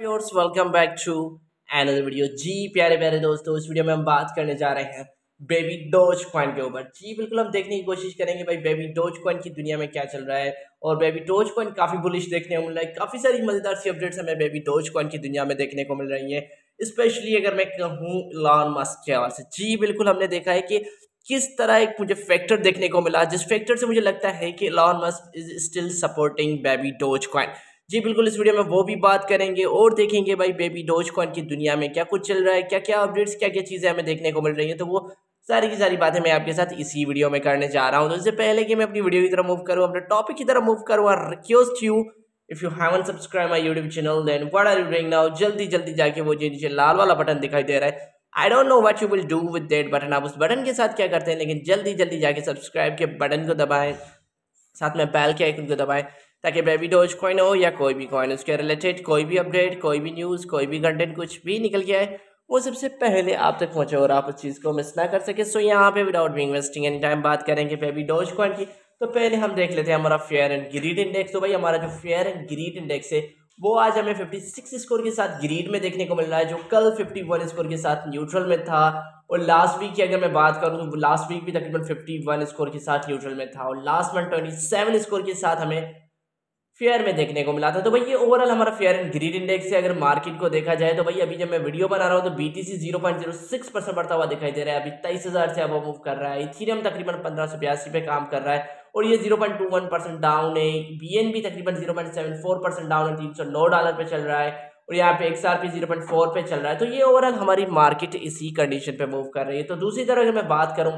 Viewers welcome back to another video जी, प्यारे प्यारे दोस्तों, इस वीडियो में हम बात करने जा रहे हैं बेबी डोज कॉइन के ऊपर। जी, बिल्कुल, हम देखने की कोशिश करेंगे भाई बेबी डोज कॉइन की दुनिया में क्या चल रहा है और बेबी डोज कॉइन काफ़ी बुलिश देखने को मिल रहा है। काफ़ी सारी मज़ेदार सी अपडेट्स हमें बेबी डोज कॉइन की दुनिया में देखने को मिल रही है। स्पेशली अगर मैं कहूँ लॉन मस्क के हवाले से। जी, बिल्कुल, हमने देखा है कि किस तरह एक मुझे फैक्टर देखने को मिला, जिस फैक्टर से मुझे लगता है कि Elon Musk is still supporting baby doge coin जी, बिल्कुल, इस वीडियो में वो भी बात करेंगे और देखेंगे भाई बेबी डोज कॉइन की दुनिया में क्या कुछ चल रहा है क्या क्या अपडेट्स क्या क्या चीज़ें हमें देखने को मिल रही है। तो वो सारी की सारी बातें मैं आपके साथ इसी वीडियो में करने जा रहा हूँ। तो इससे पहले कि मैं अपनी वीडियो की तरफ़ मूव करूँ, अपने टॉपिक की तरफ़ मूव करूँ, और request you if you haven't subscribe my YouTube channel then what are you doing now जल्दी जल्दी जाके वो जो नीचे लाल वाला बटन दिखाई दे रहा है। I don't know what you will do with that button आप उस बटन के साथ क्या करते हैं, लेकिन जल्दी जल्दी जाके सब्सक्राइब के बटन को दबाएँ। साथ में बैल के आइकन को दबाएँ। ताकि बेबी डोज कॉइन हो या कोई भी कॉइन उसके रिलेटेड कोई भी अपडेट कोई भी न्यूज़ कोई भी कंटेंट कुछ भी निकल के आए वो सबसे पहले आप तक पहुँचे और आप उस चीज़ को मिस ना कर सके। सो यहाँ पे without be investing any time बात करेंगे बेबी डोज कॉइन की। तो पहले हम देख लेते हैं हमारा फेयर एंड ग्रीड इंडेक्स तो भाई हमारा जो फेयर एंड ग्रीड इंडेक्स है, वो आज हमें 56 स्कोर के साथ ग्रीड में देखने को मिल रहा है, जो कल 51 स्कोर के साथ न्यूट्रल में था। और लास्ट वीक की अगर मैं बात करूँ तो लास्ट वीक भी तकरीबन 51 स्कोर के साथ न्यूट्रल में था। और लास्ट मंथ 27 स्कोर के साथ हमें फेयर में देखने को मिला था। तो भाई ये ओवरऑल हमारा फेयर एंड ग्रीड इंडेक्स है अगर मार्केट को देखा जाए तो भाई अभी जब मैं वीडियो बना रहा हूँ तो B T C zero point zero six percent बढ़ता हुआ दिखाई दे रहा है। अभी तेईस हज़ार से अब मूव कर रहा है। इथीरियम तकरीबन पंद्रह सौ बयासी पे काम कर रहा है और ये zero point two one percent down है। बी तकरीबन zero point seven four percent down है। तीन सौ नौ डॉलर पे चल रहा है और यहाँ पे एक्स आर पी चल रहा है। तो ये ओवरऑल हमारी मार्केट इसी कंडीशन पे मूव कर रही है। तो दूसरी तरह अगर मैं बात करूँ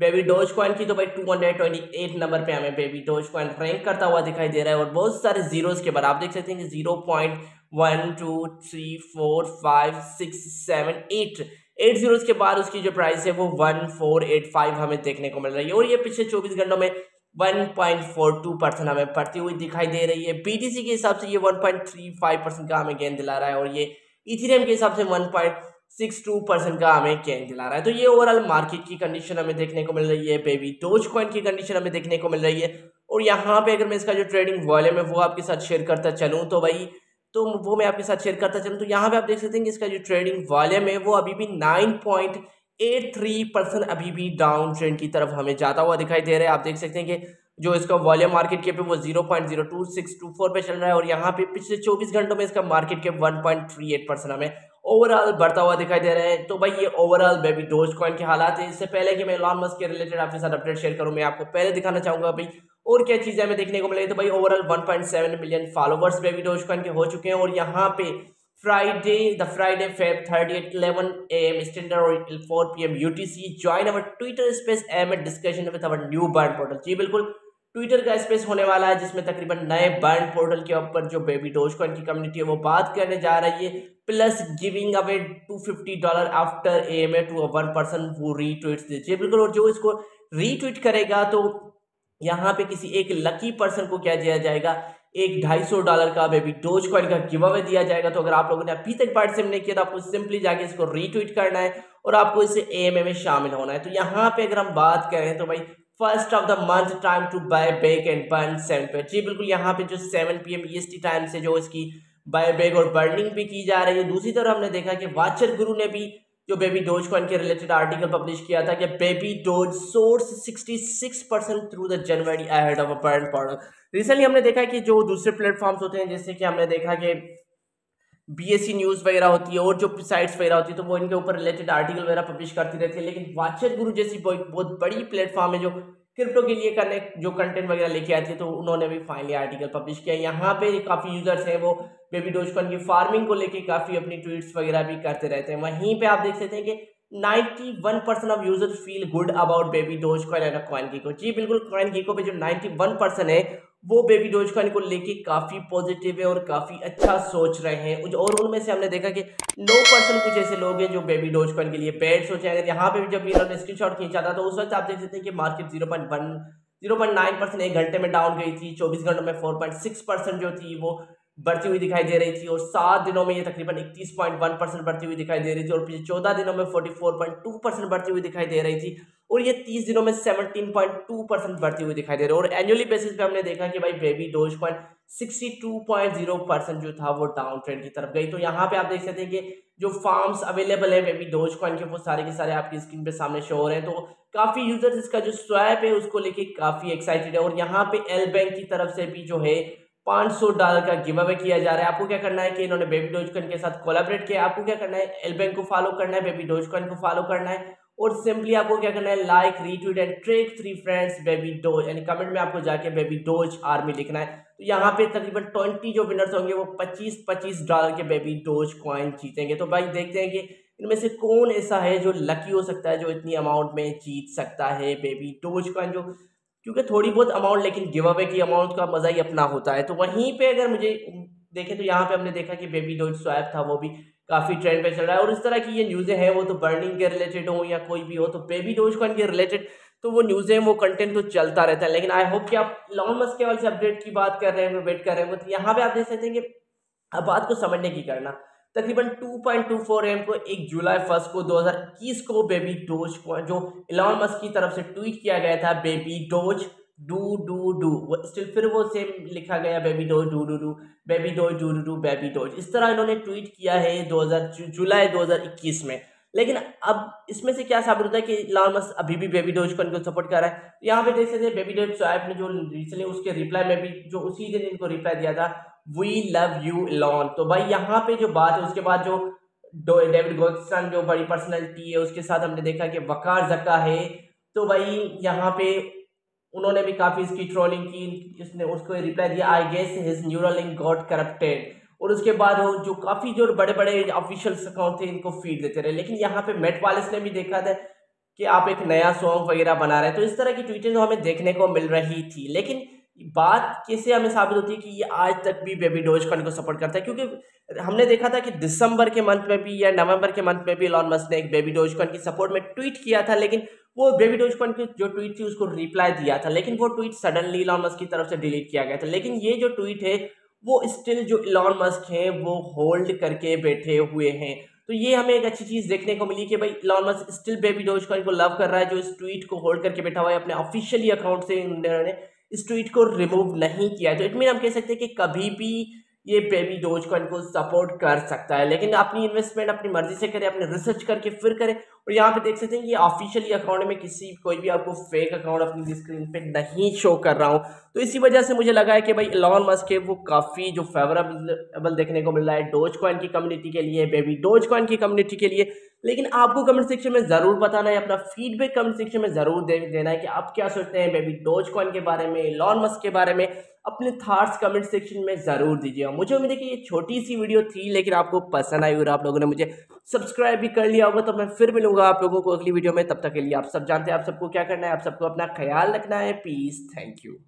बेबी डोज कॉइन की तो भाई two hundred twenty eight number पे हमें बेबी डोज कॉइन रैंक करता हुआ दिखाई दे रहा है और बहुत सारे जीरोस के बाद आप देख सकते हैं कि zero point one two three four five six seven eight eight zeros के बाद उसकी जो प्राइस है वो वन फोर एट फाइव हमें देखने को मिल रही है और ये पिछले चौबीस घंटों में one point four two percent हमें बढ़ती हुई दिखाई दे रही है। बीटीसी के हिसाब से ये one point three five percent का हमें गेंद दिला रहा है और ये इथीरियम के हिसाब से one point six two percent का हमें गेंद दिला रहा है। तो ये ओवरऑल मार्केट की कंडीशन हमें देखने को मिल रही है बेबी डोज कॉइन की कंडीशन हमें देखने को मिल रही है। और यहाँ पे अगर मैं इसका जो ट्रेडिंग वॉल्यूम है, वो आपके साथ शेयर करता चलूँ तो भाई तो वो मैं आपके साथ शेयर करता चलूँ तो यहाँ पे आप देख सकते हैं कि इसका जो ट्रेडिंग वॉल्यूम है, वो अभी भी nine point eight three percent अभी भी डाउन ट्रेंड की तरफ़ हमें जाता हुआ दिखाई दे रहा है। आप देख सकते हैं कि जो इसका वॉल्यूम मार्केट के पे वो zero point zero two six two four पे चल रहा है, और यहाँ पे पिछले चौबीस घंटों में इसका मार्केट के one point three eight percent हमें ओवरऑल बढ़ता हुआ दिखाई दे रहा है। तो भाई ये ओवरऑल बेबी डोज कॉइन के हालात है। इससे पहले कि मैं लॉन मस्क के रिलेटेड आपके साथ अपडेट शेयर करूँ, मैं आपको पहले दिखाना चाहूँगा भाई, और क्या चीज़ें हमें देखने को मिलेगी। तो भाई overall 1.7 million followers baby doge coin के हो चुके हैं और यहाँ पे Friday the Friday Feb thirty eight eleven A M standard और four P M U T C join our Twitter space M discussion with our new burn portal जी, बिल्कुल। Twitter का स्पेस होने वाला है, जिसमें तकरीबन नए बर्न पोर्टल के ऊपर जो बेबी डोज कॉइन की कम्युनिटी है, वो बात करने जा रही है। Plus giving away two fifty dollar after A M A to one person वो रीट्वीट दीजिए बिल्कुल, और जो इसको रीट्वीट करेगा तो यहाँ पे किसी एक लकी पर्सन को क्या दिया जाएगा? एक ढाई सौ डॉलर का बेबी डोज कॉइन का गिव अवे दिया जाएगा। तो अगर आप लोगों ने अभी तक पार्टिसिपेट नहीं किया तो आपको सिंपली जाके इसको रीट्वीट करना है और आपको इसे ए एम ए में शामिल होना है। तो यहाँ पे अगर हम बात करें तो भाई first of the month time to buy back and burn seven पे जी, बिल्कुल यहाँ पे जो सेवन पी एम टाइम से जो इसकी बाय बेक और बर्निंग भी की जा रही है। दूसरी तरफ़ हमने देखा कि वाचर गुरु ने भी जो बेबी डोज कॉइन के रिलेटेड आर्टिकल पब्लिश किया था कि baby doge soars 66 percent through the January ahead of a burn portal recently हमने देखा कि जो दूसरे प्लेटफॉर्म्स होते हैं, जैसे कि हमने देखा कि बीएससी न्यूज़ वगैरह होती है, और जो साइट्स वगैरह होती है तो वो इनके ऊपर रिलेटेड आर्टिकल वगैरह पब्लिश करती रहती है। लेकिन वाचर गुरु जैसी बहुत बड़ी प्लेटफॉर्म है जो क्रिप्टो के लिए करने जो कंटेंट वगैरह लेके आती है तो उन्होंने भी फाइनली आर्टिकल पब्लिश किया यहाँ पे काफ़ी यूज़र्स हैं वो बेबी डोजकॉइन की फ़ार्मिंग को लेके काफ़ी अपनी ट्वीट्स वगैरह भी करते रहते हैं। वहीं पे आप देख सकते हैं कि 91 percent of users feel good about baby doge and coin को जी, बिल्कुल कॉइन को पे जो 91 परसेंट है वो बेबी डोज कॉइन को लेके काफ़ी पॉजिटिव है और काफ़ी अच्छा सोच रहे हैं। और उनमें से हमने देखा कि नौ परसेंट कुछ ऐसे लोग हैं जो बेबी डोज कॉइन के लिए बैड सोचे अगर यहाँ पे भी जब इन्होंने स्क्रीन शॉट खींचा था तो उस वक्त आप देख सकते हैं कि market zero point one zero point nine percent एक घंटे में डाउन गई थी, चौबीस घंटों में फोर पॉइंट सिक्स परसेंट जो थी वो बढ़ती हुई दिखाई दे रही थी और सात दिनों में ये तकरीबन इकतीस पॉइंट वन परसेंट बढ़ती हुई दिखाई दे रही थी और पिछले चौदह दिनों में forty four point two percent बढ़ती हुई दिखाई दे रही थी। और ये तीस दिनों में सेवनटीन पॉइंट टू परसेंट बढ़ती हुई दिखाई दे रही है। और एनुअली बेसिस पे हमने देखा कि भाई बेबी डोज पॉइंट 62.0 परसेंट जो था वो डाउन ट्रेंड की तरफ़ गई। तो यहाँ पे आप देख सकते हैं कि जो फार्म्स अवेलेबल है बेबी डोज कॉइन के, वो सारे के सारे आपकी स्क्रीन पे सामने शो हो रहे हैं। तो काफ़ी यूज़र्स इसका जो स्वैप है, उसको लेके काफ़ी एक्साइटेड है। और यहाँ पे एल बैंक की तरफ़ से भी जो है 500 डॉलर का गिव अवे किया जा रहा है। आपको क्या करना है कि इन्होंने बेबी डोज कॉइन के साथ कोलाबरेट किया आपको क्या करना है? एल बैंक को फॉलो करना है बेबी डोज कॉइन को फॉलो करना है। और सिंपली आपको क्या करना है like retweet and track three friends baby doge यानी कमेंट में आपको जाके बेबी डोज आर्मी लिखना है। तो यहाँ पे तकरीबन ट्वेंटी जो विनर्स होंगे, वो पच्चीस पच्चीस डॉलर के बेबी डोज कॉइन जीतेंगे। तो भाई देखते हैं कि इनमें से कौन ऐसा है जो लकी हो सकता है, जो इतनी अमाउंट में जीत सकता है बेबी डोज कॉइन जो। क्योंकि थोड़ी बहुत अमाउंट लेकिन गिव अवे की अमाउंट का मज़ा ही अपना होता है। तो वहीं पे अगर मुझे देखें तो यहाँ पे हमने देखा कि बेबी डोज स्वैप था, वो भी काफ़ी ट्रेंड पे चल रहा है। और इस तरह की ये न्यूज़ें हैं, वो तो बर्निंग के रिलेटेड हो या कोई भी हो तो बेबी डोज कॉइन के रिलेटेड तो वो न्यूज़ें वो कंटेंट तो चलता रहता है। लेकिन आई होप कि आप लॉन मस्क के वाले अपडेट की बात कर रहे हैं वेट कर रहे हैं तो यहाँ पे आप देख सकते हैं कि अब बात को समझने की करना। तकरीबन 2.24 एम को एक जुलाई फ़र्स्ट को 2021 को बेबी डोज जो इलॉन मस्क की तरफ़ से ट्वीट किया गया था baby doge doo doo doo. Still फिर वो सेम लिखा गया baby doge doo doo doo. Baby doge doo doo doo baby doge इस तरह इन्होंने ट्वीट किया है 2000 जुलाई 2021 में। लेकिन अब इसमें से क्या साबित होता है कि इलॉन मस्क अभी भी बेबी डोज को इनको सपोर्ट कर रहा है। यहाँ पे देख सकते हैं बेबी डोज ऐप ने जो रिसेंटली उसके रिप्लाई में भी, जो उसी दिन इनको रिप्लाई दिया था वी लव यू इलॉन तो भाई यहाँ पे जो बात है, उसके बाद जो डेविड गोल्सन जो बड़ी पर्सनैलिटी है, उसके साथ हमने देखा कि वकार जक्का है। तो भाई यहाँ पे उन्होंने भी काफ़ी इसकी ट्रोलिंग की, इसने उसको रिप्लाई दिया I guess his Neuralink got corrupted और उसके बाद वो जो काफ़ी जो बड़े बड़े ऑफिशियल्स अकाउंट थे, इनको फ़ीड देते रहे। लेकिन यहाँ पे मेट वालिस ने भी देखा था कि आप एक नया सॉन्ग वगैरह बना रहे हैं। तो इस तरह की ट्वीटें तो हमें देखने को मिल रही थी। लेकिन बात कैसे हमें साबित होती है कि ये आज तक भी बेबी डोज कॉइन को सपोर्ट करता है? क्योंकि हमने देखा था कि दिसंबर के मंथ में भी या नवंबर के मंथ में भी लॉन मस्क ने एक बेबी डोज कॉइन की सपोर्ट में ट्वीट किया था, लेकिन वो बेबी डोज कॉइन की जो ट्वीट थी उसको रिप्लाई दिया था, लेकिन वो ट्वीट सडनली लॉन मस्क की तरफ़ से डिलीट किया गया था। लेकिन ये जो ट्वीट है, वो स्टिल जो इलॉन मस्क हैं, वो होल्ड करके बैठे हुए हैं। तो ये हमें एक अच्छी चीज़ देखने को मिली कि भाई Elon Musk still baby doge coin को लव कर रहा है, जो इस ट्वीट को होल्ड करके बैठा हुआ है, अपने ऑफिशियली अकाउंट से उन्होंने इस ट्वीट को रिमूव नहीं किया तो इट मीन हम कह सकते हैं कि कभी भी ये बेबी डोज कॉइन को सपोर्ट कर सकता है। लेकिन अपनी इन्वेस्टमेंट अपनी मर्ज़ी से करें, अपने रिसर्च करके फिर करें। और यहाँ पे देख सकते हैं कि ऑफिशियली अकाउंट में किसी, कोई भी आपको फेक अकाउंट अपनी स्क्रीन पे नहीं शो कर रहा हूँ। तो इसी वजह से मुझे लगा है कि भाई लॉन मस्क के वो काफ़ी जो फेवरेबल देखने को मिल रहा है डोज कॉइन की कम्युनिटी के लिए बेबी डोज कॉइन की कम्युनिटी के लिए। लेकिन आपको कमेंट सेक्शन में ज़रूर बताना है, अपना फीडबैक कमेंट सेक्शन में ज़रूर दे, देना है कि आप क्या सोचते हैं। बेबी डोज कॉइन के बारे में लॉन मस्क के बारे में, अपने थाट्स कमेंट सेक्शन में ज़रूर दीजिएगा मुझे उम्मीद है कि ये छोटी सी वीडियो थी, लेकिन आपको पसंद आई और आप लोगों ने मुझे सब्सक्राइब भी कर लिया होगा तो मैं फिर मिलूँगा आप लोगों को अगली वीडियो में। तब तक के लिए आप सब जानते हैं, आप सबको क्या करना है, आप सबको अपना ख्याल रखना है। Please thank you